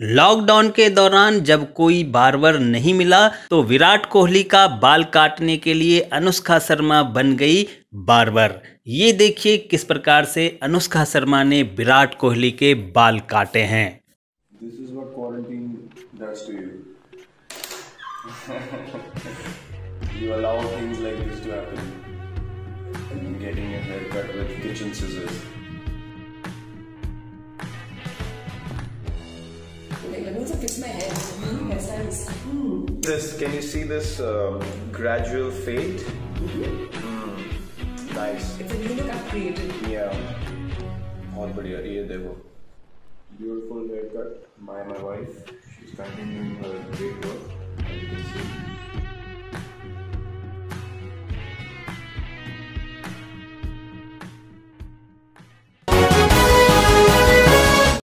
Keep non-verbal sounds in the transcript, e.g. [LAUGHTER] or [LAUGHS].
Lockdown के दौरान जब कोई बारबर नहीं मिला तो विराट कोहली का बाल काटने के लिए अनुष्का शर्मा बन गई बारबर ये देखिए किस प्रकार से अनुष्का शर्मा ने विराट कोहली के बाल काटे हैं। [LAUGHS] You. Allow things like Like, let me also fix my hair. Mm, hairstyles. This can you see this um, gradual fade? Mm, nice. It's a new look I've created. Yeah. बहुत बढ़िया ये देखो beautiful haircut by my wife she's continuing her great work